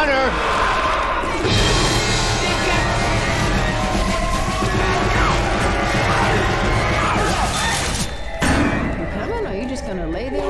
runner. You coming or you just gonna lay there